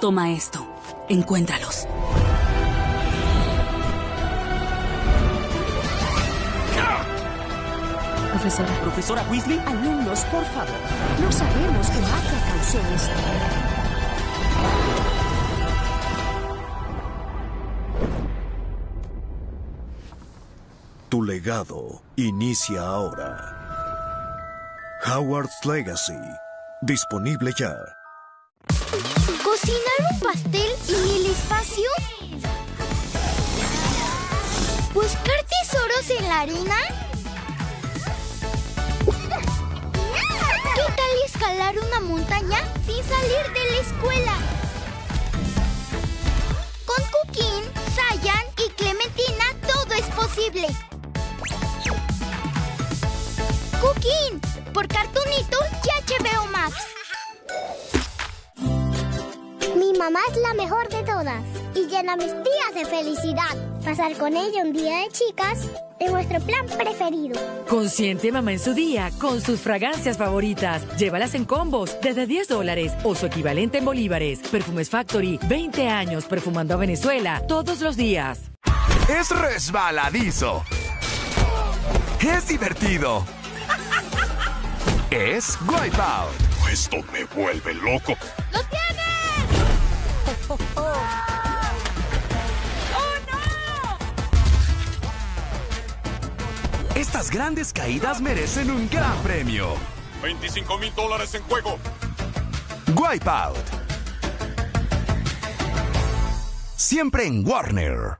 Toma esto. Encuéntralos. Profesora. ¿Profesora Weasley? Alumnos, por favor. No sabemos qué magia causó esto. Tu legado inicia ahora. Howard's Legacy. Disponible ya. ¿Cocinar un pastel en el espacio? ¿Buscar tesoros en la arena? ¿Qué tal escalar una montaña sin salir de la escuela? Con Cookin, Sayan y Clementina todo es posible. Cookin, por Cartoonito y HBO Max. Mi mamá es la mejor de todas y llena mis días de felicidad. Pasar con ella un día de chicas es nuestro plan preferido. Consiente mamá en su día con sus fragancias favoritas. Llévalas en combos desde 10 dólares o su equivalente en bolívares. Perfumes Factory, 20 años perfumando a Venezuela todos los días. Es resbaladizo. Es divertido. Es Wipeout. Esto me vuelve loco. ¡Lo grandes caídas merecen un gran premio. 25 mil dólares en juego. Wipeout. Siempre en Warner.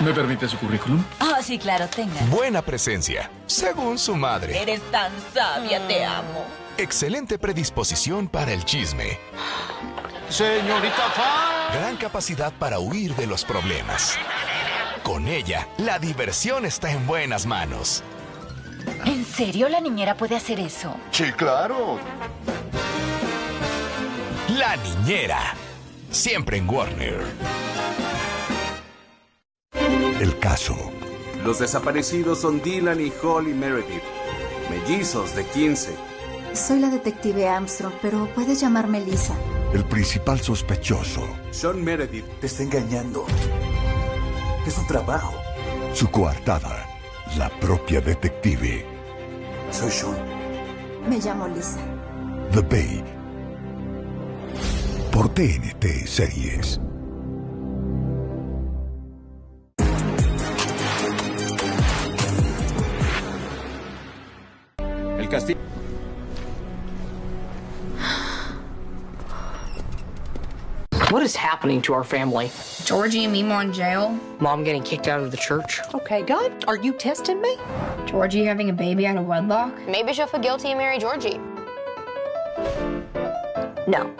¿Me permite su currículum? Ah, sí, claro, tenga. Buena presencia, según su madre. Eres tan sabia, te amo. Excelente predisposición para el chisme. Señorita Fan. Gran capacidad para huir de los problemas. Con ella, la diversión está en buenas manos. ¿En serio la niñera puede hacer eso? Sí, claro. La niñera. Siempre en Warner. El caso. Los desaparecidos son Dylan y Holly Meredith, mellizos de 15. Soy la detective Armstrong, pero puedes llamarme Lisa. El principal sospechoso. Sean Meredith te está engañando. Es su trabajo. Su coartada. La propia detective. Soy Sean. Me llamo Lisa. The Babe. Por TNT Series. El castillo. What is happening to our family? Georgie and Mimo in jail. Mom getting kicked out of the church. Okay, God, are you testing me? Georgie having a baby out of wedlock. Maybe she'll feel guilty and marry Georgie. No.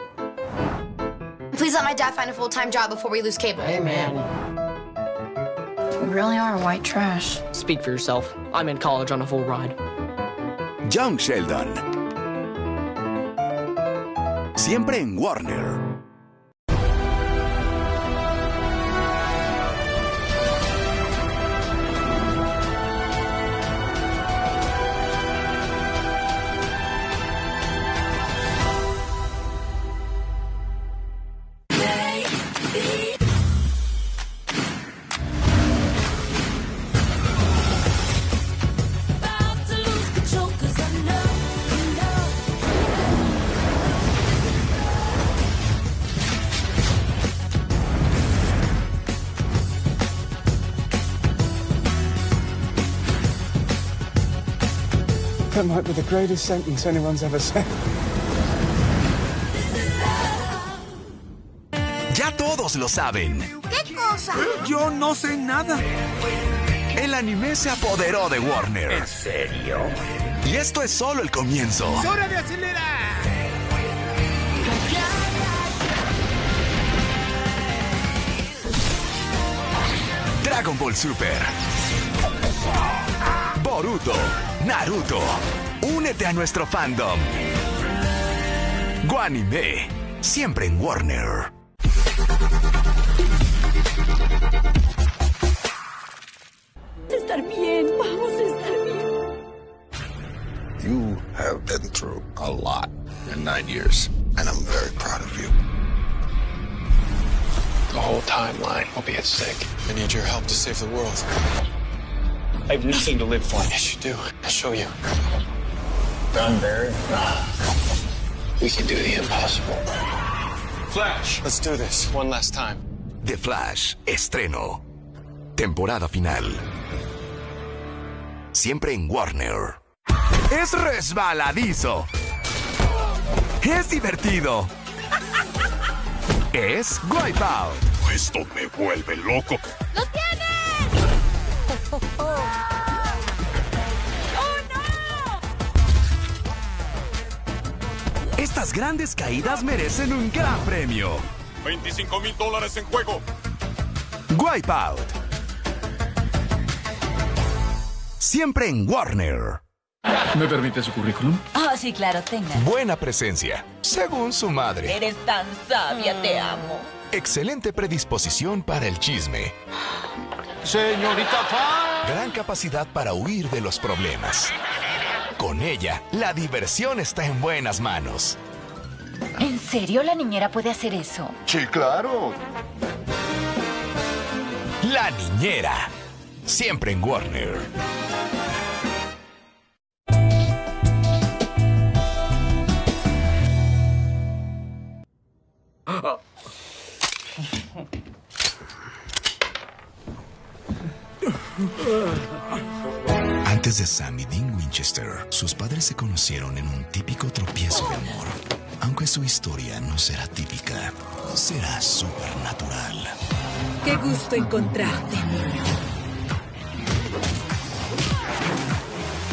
Please let my dad find a full-time job before we lose cable. Amen. We really are white trash. Speak for yourself. I'm in college on a full ride. Young Sheldon. Siempre en Warner. That might be the greatest sentence anyone's ever said. Ya todos lo saben. ¿Qué cosa? Yo no sé nada. El anime se apoderó de Warner. ¿En serio? Y esto es solo el comienzo. hora de acelerar! Dragon Ball Super. Boruto. Naruto. Únete a nuestro fandom. Guanime. Siempre en Warner. Estar bien, vamos a estar bien. You have been through a lot in nine years, and I'm very proud of you. The whole timeline, will be at stake. I need your help to save the world. I have nothing to live for. Yes, you do. I'll show you. Done, Barry. We can do the impossible. Flash, let's do this one last time. The Flash, estreno. Temporada final. Siempre en Warner. Es resbaladizo. Es divertido. Es Wipeout. Esto me vuelve loco. ¡Lo Estas grandes caídas merecen un gran premio. 25 mil dólares en juego. Wipeout. Siempre en Warner. ¿Me permite su currículum? Oh, sí, claro, tenga. Buena presencia, según su madre. Eres tan sabia, te amo. Excelente predisposición para el chisme. Señorita Fan. Gran capacidad para huir de los problemas. Con ella, la diversión está en buenas manos. ¿En serio la niñera puede hacer eso? Sí, claro. La niñera. Siempre en Warner. Antes de Sam y Dean Winchester, sus padres se conocieron en un típico tropiezo de amor. Aunque su historia no será típica, será supernatural. Qué gusto encontrarte.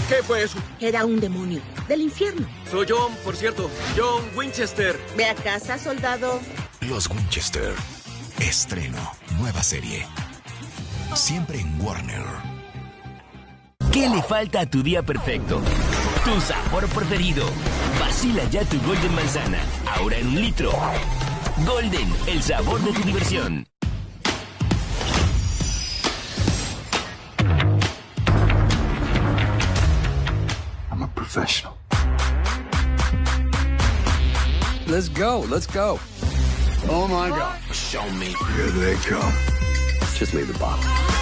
¿Qué fue eso? Era un demonio del infierno. Soy John, por cierto. John Winchester. Ve a casa, soldado. Los Winchester. Estreno. Nueva serie. Siempre en Warner. ¿Qué le falta a tu día perfecto? Tu sabor preferido. Vacila ya tu Golden Manzana. Ahora en un litro. Golden, el sabor de tu diversión. I'm a professional. Let's go, let's go. Oh my God. Show me. Here they come. Just leave the bottle.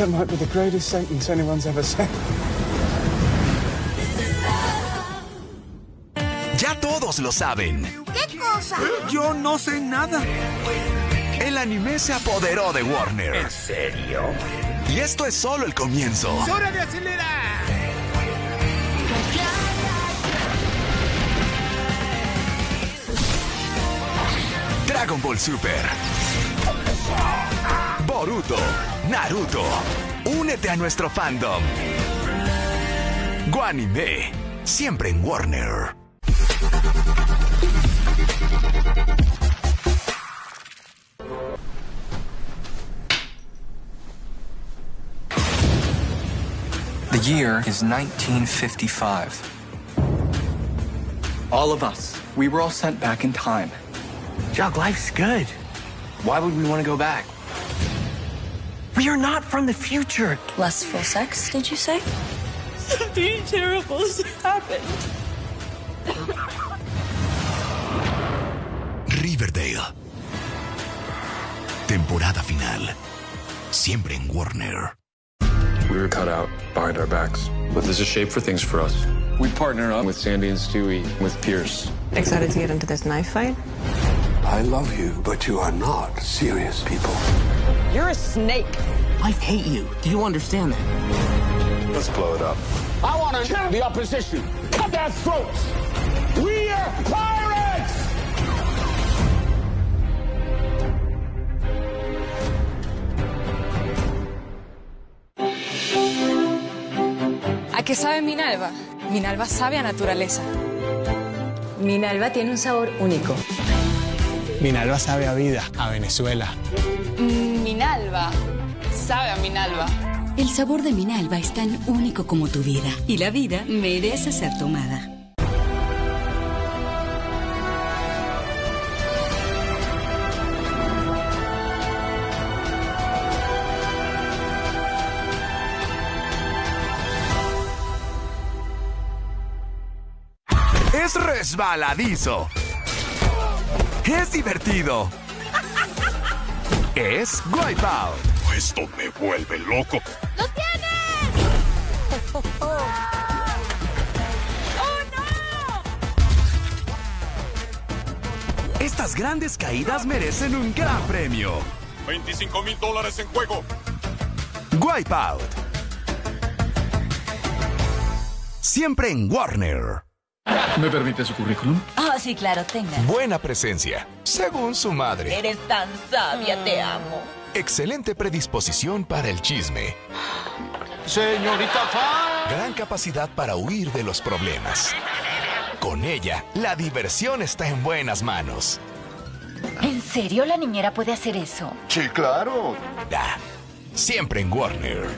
That might be the greatest sentence anyone's ever said. Ya todos lo saben. ¿Qué cosa? Yo no sé nada. El anime se apoderó de Warner. ¿En serio? Y esto es solo el comienzo. ¡Hora de acelerar! Dragon Ball Super. Boruto. Naruto. Únete a nuestro fandom. Guanime. Siempre en Warner. The year is 1955. All of us, we were all sent back in time. Jock, life's good. Why would we want to go back? We are not from the future. Lustful sex, did you say? Something terrible has happened. Riverdale. Temporada final. Siempre en Warner. We were cut out behind our backs, but there's a shape for things for us. We partner up with Sandy and Stewie, with Pierce. Excited to get into this knife fight? I love you, but you are not serious people. You're a snake. I hate you. Do you understand that? Let's blow it up. I want to kill the opposition. Cut their throats. We are pirates! ¿A qué sabe Minalba? Minalba sabe a naturaleza. Minalba tiene un sabor único. Minalba sabe a vida, a Venezuela. Minalba. Sabe a Minalba. El sabor de Minalba es tan único como tu vida. Y la vida merece ser tomada. Es resbaladizo. Es divertido. Es Wipeout. Esto me vuelve loco. ¡Lo tienes! ¡Oh, Estas grandes caídas merecen un gran premio. 25 mil dólares en juego. Wipeout. Siempre en Warner. ¿Me permite su currículum? Sí, claro, tenga. Buena presencia, según su madre. Eres tan sabia, te amo. Excelente predisposición para el chisme. Señorita Fan. Gran capacidad para huir de los problemas. Con ella, la diversión está en buenas manos. ¿En serio la niñera puede hacer eso? Sí, claro. Ah, siempre en Warner.